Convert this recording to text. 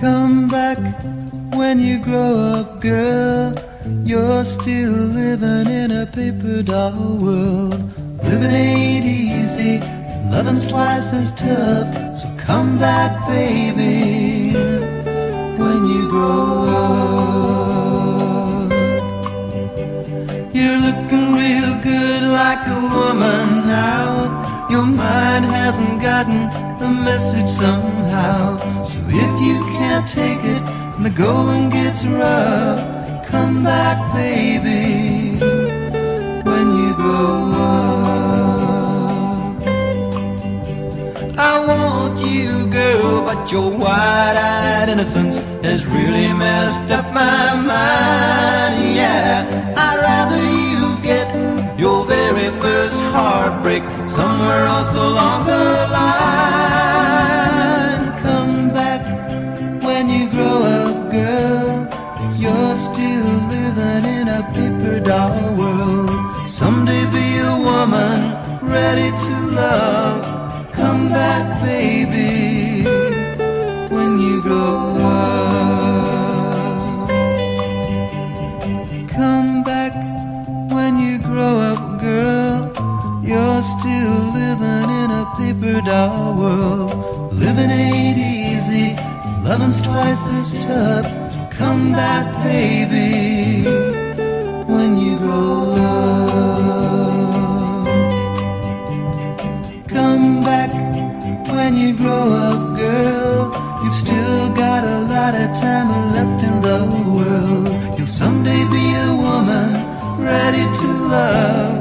Come back when you grow up, girl. You're still living in a paper doll world. Living ain't easy, loving's twice as tough. So come back, baby, when you grow up. You're looking real good like a woman now. Your mind hasn't gotten the message somehow. So if take it and the going gets rough, come back, baby, when you grow up. I want you, girl, but your wide-eyed innocence has really messed up my mind. Yeah, I'd rather you get your very first heartbreak somewhere else along the line. still living in a paper doll world. Someday be a woman ready to love. Come back, baby, when you grow up. Come back when you grow up, girl. You're still living in a paper doll world. Living 80s Easy, Loving's twice as tough. Come back, baby, when you grow up. Come back when you grow up, girl. You've still got a lot of time left in the world. You'll someday be a woman ready to love.